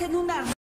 en una